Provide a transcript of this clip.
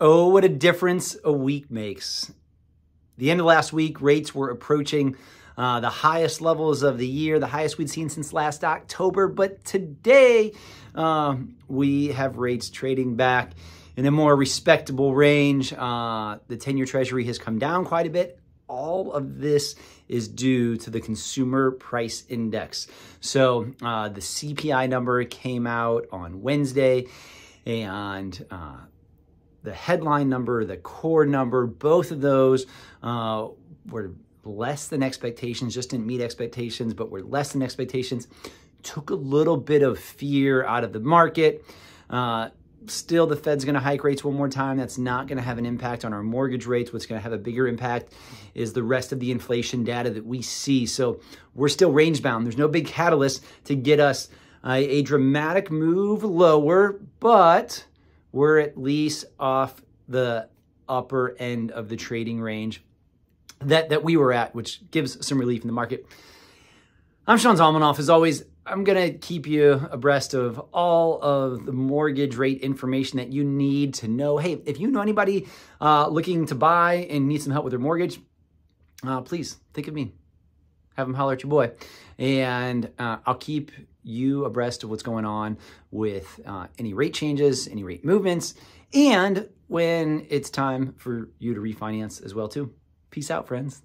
Oh, what a difference a week makes. The end of last week, rates were approaching uh, the highest levels of the year, the highest we'd seen since last October. But today, uh, we have rates trading back in a more respectable range. Uh, the 10 year Treasury has come down quite a bit. All of this is due to the consumer price index. So uh, the CPI number came out on Wednesday, and uh, the headline number, the core number, both of those uh, were less than expectations, just didn't meet expectations, but were less than expectations. Took a little bit of fear out of the market. Uh, still, the Fed's going to hike rates one more time. That's not going to have an impact on our mortgage rates. What's going to have a bigger impact is the rest of the inflation data that we see. So we're still range bound. There's no big catalyst to get us uh, a dramatic move lower, but we're at least off the upper end of the trading range that, that we were at, which gives some relief in the market. I'm Sean Zalmanoff. As always, I'm going to keep you abreast of all of the mortgage rate information that you need to know. Hey, if you know anybody uh, looking to buy and need some help with their mortgage, uh, please think of me. Have them holler at your boy. And uh, I'll keep you abreast of what's going on with uh, any rate changes, any rate movements, and when it's time for you to refinance as well too. Peace out, friends.